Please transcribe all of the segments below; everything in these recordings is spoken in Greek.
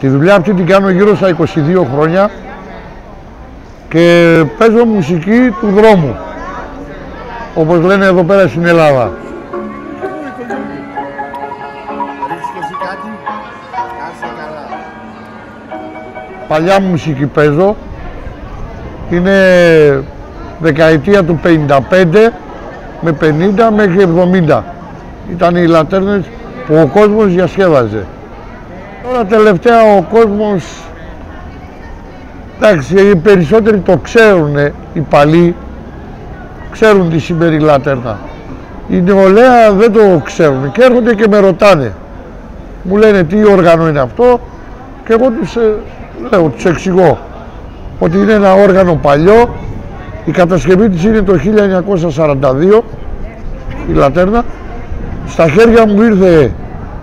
Τη δουλειά αυτή την κάνω γύρω στα 22 χρόνια και παίζω μουσική του δρόμου, όπως λένε εδώ πέρα στην Ελλάδα. Παλιά μουσική παίζω, είναι δεκαετία του 55 με 50 μέχρι 70. Ήταν οι λατέρνες που ο κόσμος διασκέδαζε. Τώρα τελευταία ο κόσμος, εντάξει, οι περισσότεροι το ξέρουν, οι παλιοί, ξέρουν τι σημαίνει λατέρνα. Η νεολαία δεν το ξέρουν και έρχονται και με ρωτάνε. Μου λένε τι όργανο είναι αυτό και εγώ τους ε, λέω, τους εξηγώ ότι είναι ένα όργανο παλιό, η κατασκευή της είναι το 1942, η λατέρνα. Στα χέρια μου ήρθε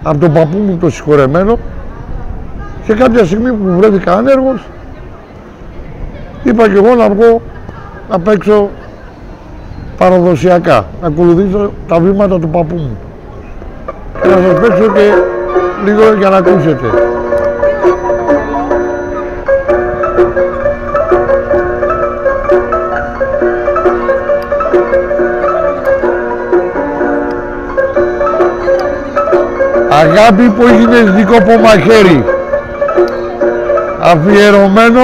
από τον παππού μου το συγχωρεμένο και κάποια στιγμή που βρέθηκα άνεργος είπα και εγώ να βγω να παίξω παραδοσιακά, να ακολουθήσω τα βήματα του παππού μου και να σας παίξω και λίγο για να ακούσετε. Αγάπη που έγινε δικό μαχαίρι αφιερωμένο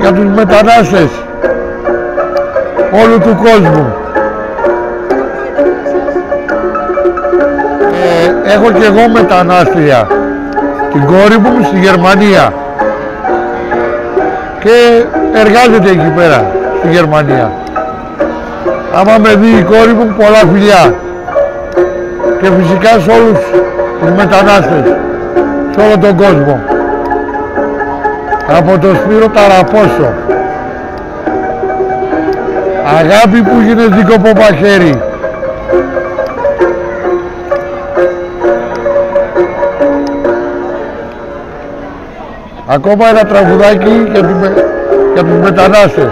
για τους μετανάστες όλου του κόσμου. Ε, έχω και εγώ μετανάστρια, την κόρη μου στη Γερμανία και εργάζεται εκεί πέρα, στη Γερμανία. Άμα με δει η κόρη μου πολλά φιλιά και φυσικά σε όλους τους μετανάστες, σε όλο τον κόσμο από το Σπύρο Ταραπόσο. Αγάπη που γίνε δίκοπο μαχαίρι. Ακόμα ένα τραγουδάκι για, του, για τους μετανάστες.